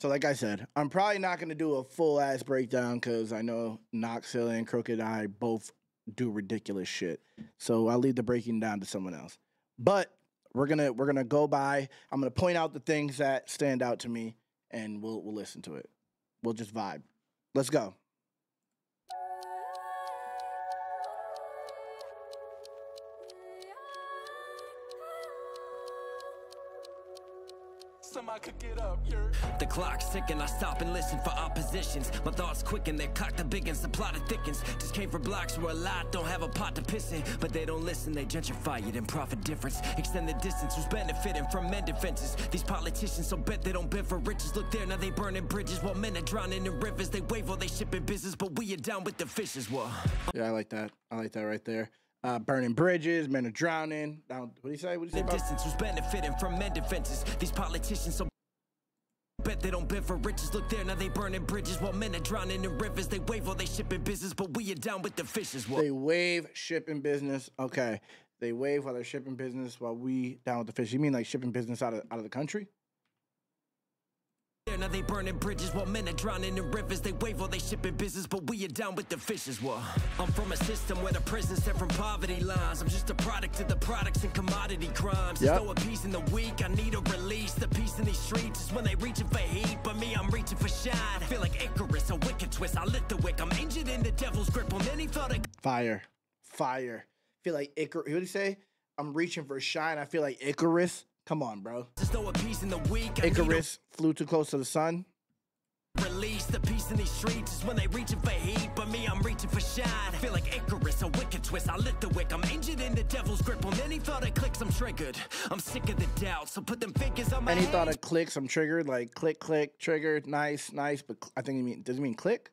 So, like I said, I'm probably not going to do a full ass breakdown because I know Knox Hill and Crooked I both do ridiculous shit. So I'll leave the breaking down to someone else. But we're gonna we're gonna go by. I'm gonna point out the things that stand out to me, and we'll we'll listen to it. We'll just vibe. Let's go. Somebody could get up, you're The clock's ticking, I stop and listen for oppositions. My thoughts quicken, their cock the biggins, the plot thickens. Just came from blocks where a lot don't have a pot to piss in. But they don't listen, they gentrify it and profit difference. Extend the distance, who's benefiting from men defenses? These politicians so bet they don't bend for riches. Look there, now they burning bridges while men are drowning in rivers. They wave while they shipping business, but we are down with the fishes. What? Yeah, I like that. I like that right there. Uh, burning bridges, men are drowning. Down. What do you say? What do you say about? distance who's benefiting from men defenses. These politicians so bet they don't bend for riches. Look there, now they burning bridges while men are drowning in rivers. They wave while they shipping business, but we are down with the fishes. What? They wave shipping business. Okay, they wave while they're shipping business while we down with the fish. You mean like shipping business out of out of the country? Now they burning bridges while men are drowning in rivers. They wave while they shipping business, but we are down with the fishes. What? I'm from a system where the prison's set from poverty lines. I'm just a product of the products and commodity crimes. Yep. There's no appease in the weak. I need a release. The peace in these streets is when they reaching for heat, but me, I'm reaching for shine. I feel like Icarus, a wicked twist. I lit the wick. I'm injured in the devil's grip. On any thought of Fire, fire. feel like Icarus. What do you say? I'm reaching for shine. I feel like Icarus. Come on, bro. there's no appease in the weak. I need a Icarus flew too close to the sun. Release the peace in these streets is when they reaching for heat, but me, I'm reaching for shine. Feel like Icarus, a wicked twist. I lit the wick. I'm injured in the devil's grip. On any thought it clicks, I'm triggered. I'm sick of the doubt, so put them fingers on my Any thought of clicks? I'm triggered. Like click, click, triggered. Nice, nice. But I think it mean does it mean click?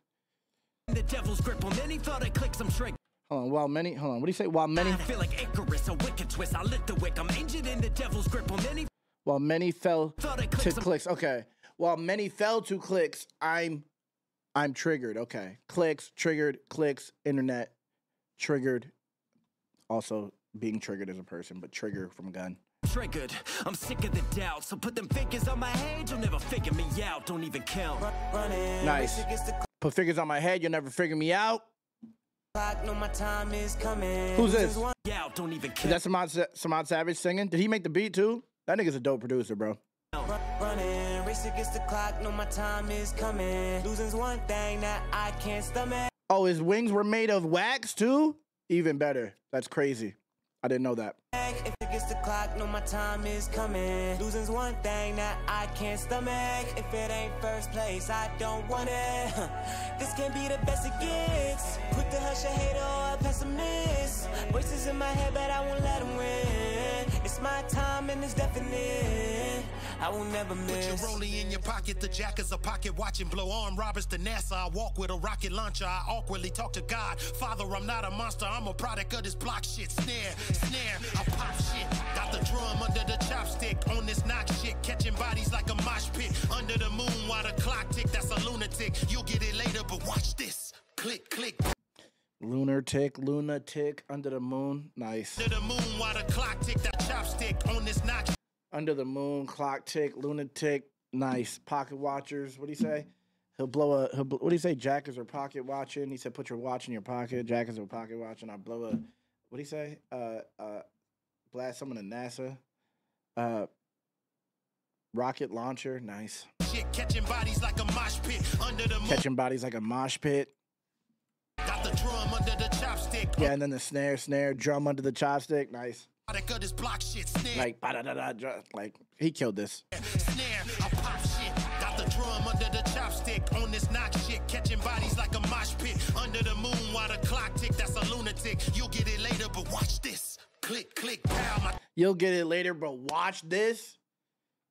the devil's grip. On any thought it clicks, I'm triggered. Hold on. While many, hold on. What do you say? While many, I feel like Icarus, a wicked twist. I lit the wick. I'm injured in the devil's grip. On any while many fell to clicks, Okay. While many fell to clicks, I'm, I'm triggered. Okay. Clicks, triggered, clicks, internet, triggered. Also being triggered as a person, but trigger from gun. triggered. I'm sick of the doubt, so put them fingers on my head. You'll never figure me out. Don't even count. Nice. Race against the Put figures on my head. You'll never figure me out. Who's this? one Don't even Is that Samad, Sa- Samad Savage singing? Did he make the beat too? That nigga's a dope producer, bro. run- running. Race against the clock. Know my time is coming. Losing's one thing that I can't stomach. Oh, his wings were made of wax too? Even better. That's crazy. I didn't know that. If it gets the clock, know my time is coming. Losing's one thing that I can't stomach. If it ain't first place, I don't want it. this can be the best it gets. Quick to hush a or a pessimist. Voices in my head, but I won't let them win. It's my time and it's definite. I will never miss. Put your rollie in your pocket, the jack is a pocket watching blow arm robbers to NASA. I walk with a rocket launcher, I awkwardly talk to God. Father, I'm not a monster, I'm a product of this block shit. Snare, snare, I pop shit. Got the drum under the chopstick on this knock shit. Catching bodies like a mosh pit. Under the moon while the clock tick, that's a lunatic. You'll get it later, but watch this. Click, click. Lunar tick, lunatic, under the moon. Nice. Under the moon while the clock tick, that chopstick on this knock Under the moon, clock tick, lunatic. Nice. Pocket watchers. What do you say? He'll blow a. He'll, bl- what do you say? Jackers are pocket watching. He said, "Put your watch in your pocket." Jackers are pocket watching. I blow a. What do you say? Uh, uh, blast someone to NASA. Uh, rocket launcher. Nice. shit. Catching bodies like a mosh pit. Under the moon, Catching bodies like a mosh pit. got the drum under the chopstick. Yeah, and then the snare, snare, drum under the chopstick. Nice. This block shit. Snare, Like, like he killed this. snare, I pop shit. Got the drum under the chopstick on this knock shit. Catching bodies like a mosh pit. Under the moon while the clock tick, that's a lunatic. You'll get it later, but watch this. Click, click, pow. My You'll get it later, but watch this.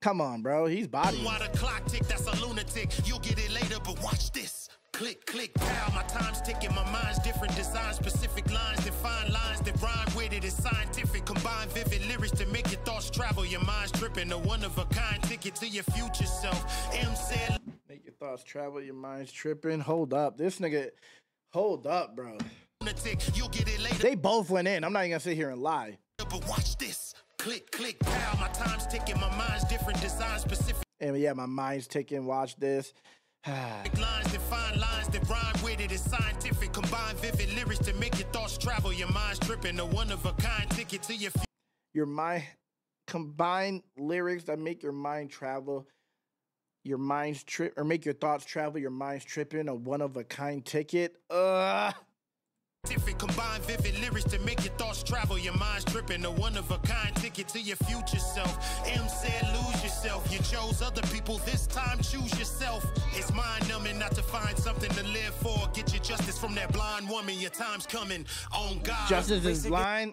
Come on, bro. He's body. while the clock tick, that's a lunatic. You'll get it later, but watch this. Click, click, pow. My time's ticking, my mind's different. Design specific lines, define lines that rhyme with it. It's scientific. Combine vivid lyrics to make your thoughts travel. Your mind's tripping. A one of a kind ticket to your future self. Em said. Make your thoughts travel, your mind's tripping. Hold up. This nigga, hold up, bro. You'll get it later, They both went in. I'm not even gonna sit here and lie. but watch this. Click, click, pow. My time's ticking, my mind's different. Design specific And yeah, my mind's ticking. Watch this. lines that find lines that rhyme with it is scientific. Combine vivid lyrics to make your thoughts travel. Your mind's tripping. A one of a kind ticket to your your mind combine lyrics that make your mind travel your mind's trip or make your thoughts travel your mind's tripping a one of a kind ticket uh Scientific, combine vivid lyrics to make your thoughts travel. Your mind's tripping. A one of a kind ticket to your future self. Em said, lose yourself. You chose other people. This time, choose yourself. It's mind numbing not to find something to live for. Get your justice from that blind woman. Your time's coming. On God. justice is blind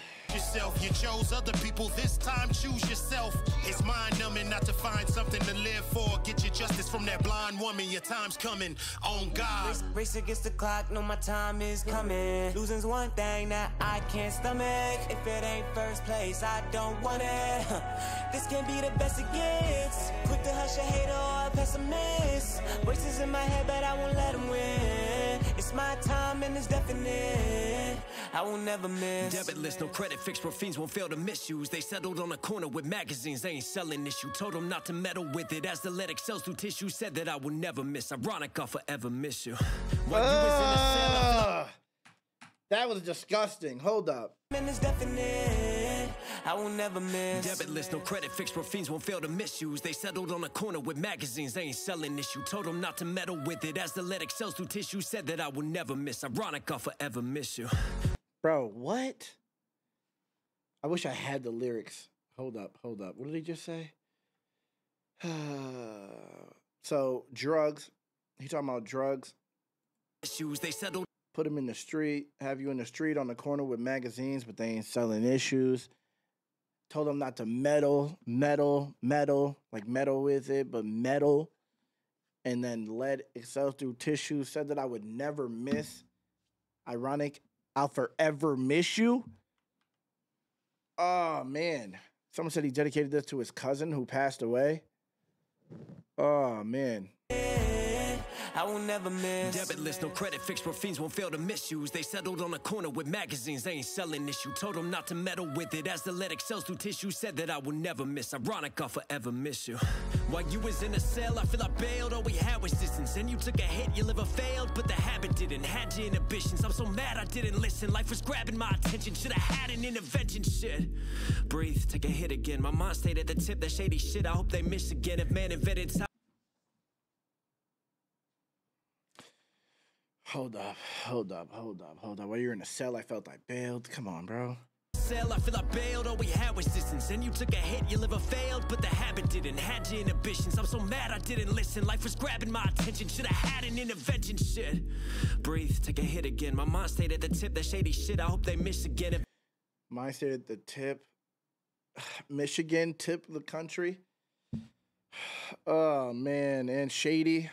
yourself. You chose other people. This time, choose yourself. It's mind numbing not to find something to live for. Get your justice from that blind woman. Your time's coming. On God. Race, race against the clock, know my time is coming. Losing's one thing that I can't stomach. If it ain't first place, I don't want it. this can't be the best it gets. Quick to hush a hater or a pessimist. Voices in my head, but I won't let them win. It's my time and it's definite. I will never miss. Debit list, no credit fixed where fiends won't fail to misuse. They settled on a corner with magazines, they ain't selling issue. Told them not to meddle with it as the lead excels through tissue. Said that I will never miss. Ironic, I'll forever miss you. While you was in the cell, I feel Ugh. Ah! that was disgusting hold up And it's definite. I will never miss. Debit list, no credit fixed where fiends won't fail to misuse. They settled on a corner with magazines, they ain't selling issue. Told them not to meddle with it as the lead excels through tissue. Said that I will never miss. Ironic, I'll forever miss you. bro what i wish i had the lyrics hold up hold up what did he just say so drugs he talking about drugs Issues, they settled put them in the street, have you in the street on the corner with magazines, but they ain't selling issues. Told them not to meddle, meddle, meddle, like metal with it, but metal. And then lead excel through tissue. Said that I would never miss. Ironic, I'll forever miss you. Oh man. Someone said he dedicated this to his cousin who passed away. Oh man. I will never miss. Debit list, no credit fixed where fiends won't fail to misuse. They settled on a corner with magazines, they ain't selling issue. Told them not to meddle with it as the lead excels through tissue. Said that I will never miss. Ironic, I'll forever miss you. While you was in a cell, I feel I bailed. All we had was distance. And you took a hit, your liver failed, but the habit didn't. Had your inhibitions. I'm so mad I didn't listen. Life was grabbing my attention. Should have had an intervention. Shit. Breathe, take a hit again. My mind stayed at the tip. That shady shit. I hope they miss again. If man invented time. Hold up, hold up, hold up, hold up. While you're in a cell, I felt I bailed. Come on, bro. cell, I feel I bailed. All we had was distance. And you took a hit, your liver failed, but the habit didn't. Had your inhibitions. I'm so mad I didn't listen. Life was grabbing my attention. Should have had an intervention. Shit. Breathe, take a hit again. My mind stayed at the tip. That shady shit. I hope they miss again. If Mine stayed at the tip. Michigan, tip of the country. Oh man, and shady.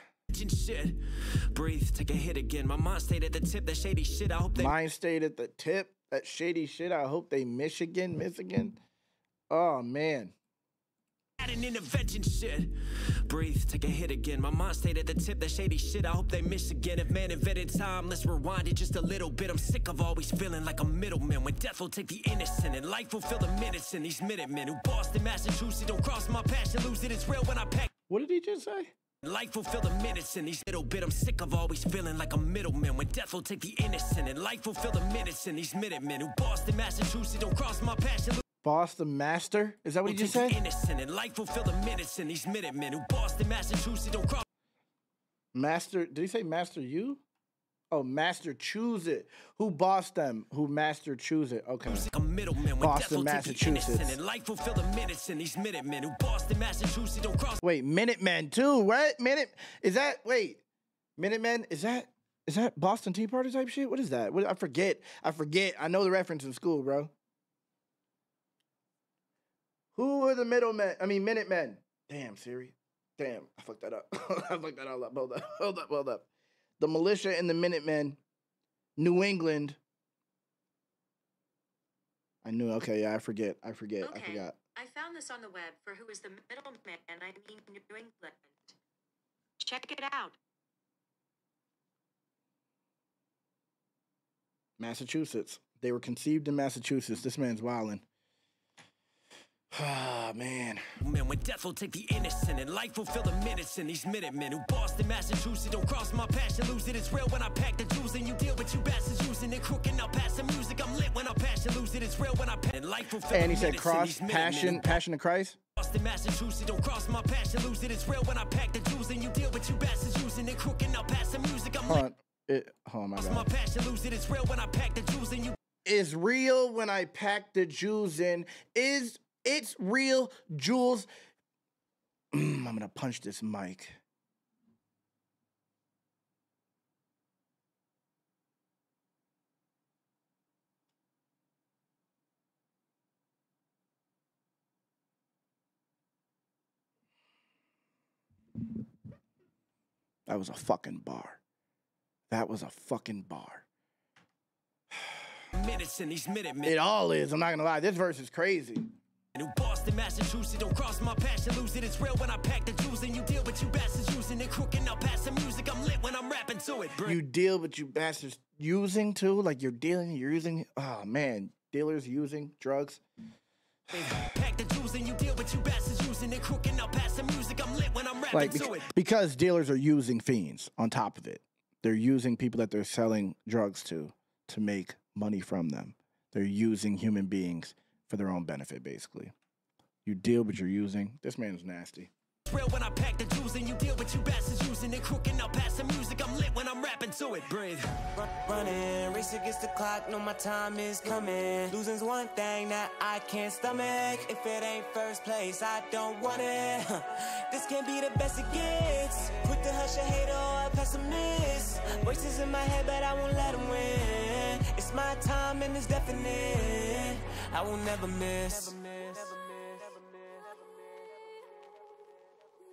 Shit. Breathe, take a hit again. My mind stayed at the tip. That shady shit. I hope they Mine stayed at the tip. That shady shit. I hope they Michigan, Michigan. Oh man. had an intervention. Shit. Breathe, take a hit again. My mind stayed at the tip. That shady shit. I hope they miss again. If man invented time, let's rewind it just a little bit. I'm sick of always feeling like a middleman. When death will take the innocent and life will fill the minutes in these Minutemen who Boston, Massachusetts don't cross my passion, lose it. It's real when I pack. What did he just say? Life will fill the minutes in these little bit. I'm sick of always feeling like a middleman. When death will take the innocent and life will fill the minutes in these Minutemen who Boston, Massachusetts don't cross my passion. Boston Master? Is that what you just said? innocent and life will fill the minutes in these Minutemen who Boston, Massachusetts don't cross. Master? Did he say Master you? Oh, Master choose it. Who bossed them? Who Master choose it? Okay. A middleman Boston, death will take the innocent Massachusetts. and life will fill the minutes in these Minutemen who Boston, Massachusetts don't cross. Wait, Minutemen too. What? Minute? Is that? Wait, Minutemen? Is that? Is that Boston Tea Party type shit? What is that? What, I forget. I forget. I know the reference in school, bro. Who are the middlemen? I mean, Minutemen. Damn, Siri. Damn, I fucked that up. I fucked that all up. Hold up. Hold up. Hold up. The militia and the Minutemen, New England. I knew. Okay, yeah, I forget. I forget. I forgot. I found this on the web for who is the middleman, I mean New England. Check it out. Massachusetts. They were conceived in Massachusetts. This man's wildin'. Ah man. Man, when death will take the innocent and life will fill the minutes in these Minutemen who Boston, Massachusetts don't cross my passion, lose it. It's real when I pack the jewels and you deal with you bastards using it crook and I'll pass the music. I'm lit when I passion, lose it. It's real when I pack and life will fill And he said cross passion, passion of Christ. Boston, Massachusetts don't cross my passion, lose it. It's real when I pack the jewels and you deal with you bastards using it crook and I'll pass the music. I'm lit. It, on, my Cross my passion, lose it. It's real when I pack the jewels and you Is real when I pack the jewels in. Is it's real, Jules? Mm, I'm gonna punch this mic. That was a fucking bar. That was a fucking bar. minutes in these Minutemen. It all is. I'm not gonna lie. This verse is crazy. New Boston, Massachusetts, don't cross my passion, lose it. It's real when I pack the jewels and you deal with you bastards using it crook and I'll pass the music. I'm lit when I'm rapping to it. Bring You deal with you bastards using too, like you're dealing, you're using. Oh man, dealers using drugs. pack the jewels and you deal with you bastards using it crook and I'll pass the music. I'm lit when I'm rapping Like to it. because dealers are using fiends on top of it. They're using people that they're selling drugs to to make money from them. They're using human beings for their own benefit, basically. You deal, but you're using. This man is nasty. Real when I pack the jewels and you deal with you bastards using it crook and I'll pass the music. I'm lit when I'm rapping to it. Breathe. Run- Running, race against the clock, know my time is coming. Losing's one thing that I can't stomach. If it ain't first place, I don't want it. This can be the best it gets. Quick to hush a hater or a pessimist. Voices in my head, but I won't let them win. It's my time and it's definite. I will never miss.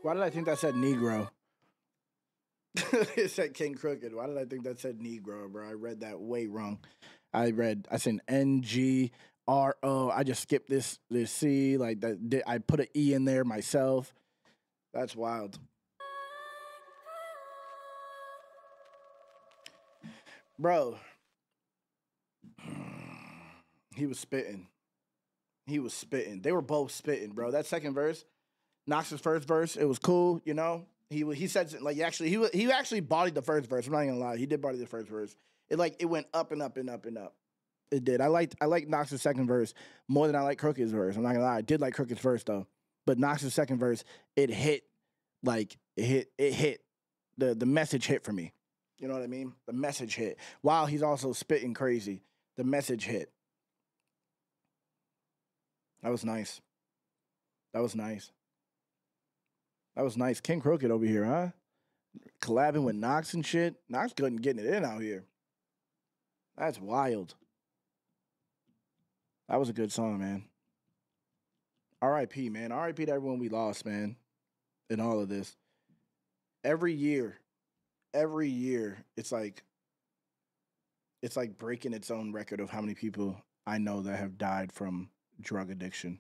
Why did I think that said Negro? it said King Crooked. Why did I think that said Negro, bro? I read that way wrong. I read I said N G R O. I just skipped this this C like that. I put an E in there myself. That's wild. Bro, he was spitting. He was spitting. They were both spitting, bro. That second verse, Knox's first verse, it was cool, you know. He he said like actually he he actually bodied the first verse. I'm not gonna lie, he did body the first verse. It like it went up and up and up and up. It did. I liked I liked Knox's second verse more than I like Crooked's verse. I'm not gonna lie, I did like Crooked's verse though, but Knox's second verse it hit like it hit it hit the the message hit for me. You know what I mean? The message hit. While he's also spitting crazy, the message hit. That was nice. That was nice. That was nice. King Crooked over here, huh? Collabing with Knox and shit. Knox and getting it in out here. That's wild. That was a good song, man. R.I.P. man. R.I.P. to everyone we lost, man. In all of this. Every year, every year, it's like it's like breaking its own record of how many people I know that have died from drug addiction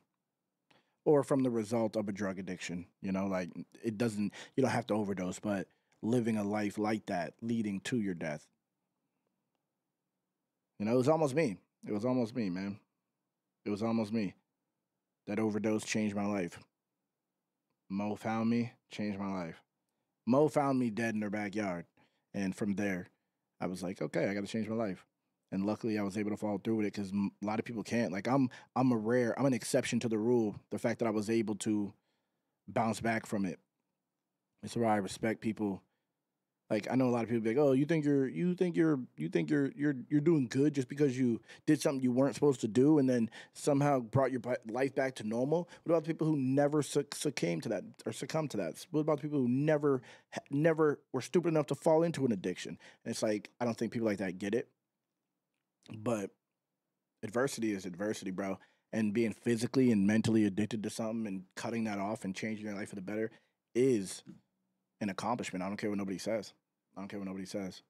or from the result of a drug addiction. You know, like it doesn't, you don't have to overdose, but living a life like that leading to your death. You know, it was almost me. It was almost me, man. It was almost me. That overdose changed my life. Mo found me, changed my life. Mo found me dead in her backyard. And from there, I was like, okay, I got to change my life. And luckily, I was able to follow through with it because a lot of people can't. Like, I'm, I'm a rare, I'm an exception to the rule. The fact that I was able to bounce back from it. It's why I respect people. Like, I know a lot of people be like, oh, you think you're, you think you're, you think you're, you're, you're doing good just because you did something you weren't supposed to do, and then somehow brought your life back to normal. What about the people who never suc- succumbed to that or succumbed to that? What about the people who never, never were stupid enough to fall into an addiction? And it's like I don't think people like that get it. But adversity is adversity, bro. And being physically and mentally addicted to something and cutting that off and changing your life for the better is an accomplishment. I don't care what nobody says. I don't care what nobody says.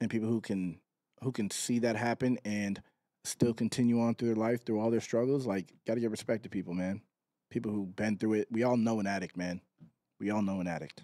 And people who can who can see that happen and still continue on through their life through all their struggles, like gotta give respect to people, man. People who've been through it. We all know an addict, man. We all know an addict.